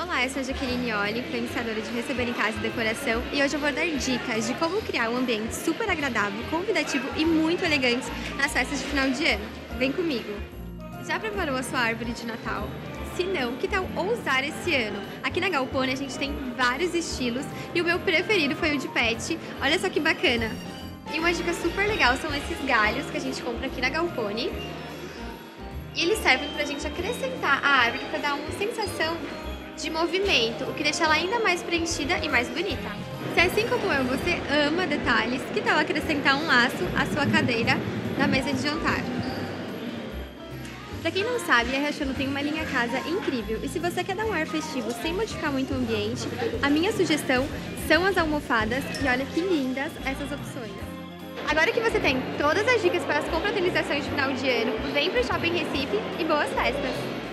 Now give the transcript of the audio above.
Olá, eu sou a Jaqueline Oli, influenciadora de receber em casa e decoração, e hoje eu vou dar dicas de como criar um ambiente super agradável, convidativo e muito elegante nas festas de final de ano. Vem comigo! Já preparou a sua árvore de Natal? Se não, que tal ousar esse ano? Aqui na Galpone a gente tem vários estilos e o meu preferido foi o de pet. Olha só que bacana! E uma dica super legal são esses galhos que a gente compra aqui na Galpone. E eles servem pra gente acrescentar a árvore para dar uma sensação de movimento, o que deixa ela ainda mais preenchida e mais bonita. Se assim como eu, você ama detalhes, que tal acrescentar um laço à sua cadeira na mesa de jantar? Pra quem não sabe, a Riachuelo tem uma linha casa incrível e se você quer dar um ar festivo sem modificar muito o ambiente, a minha sugestão são as almofadas e olha que lindas essas opções. Agora que você tem todas as dicas para as confraternizações de final de ano, vem pro Shopping Recife e boas festas!